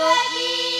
Bhagavad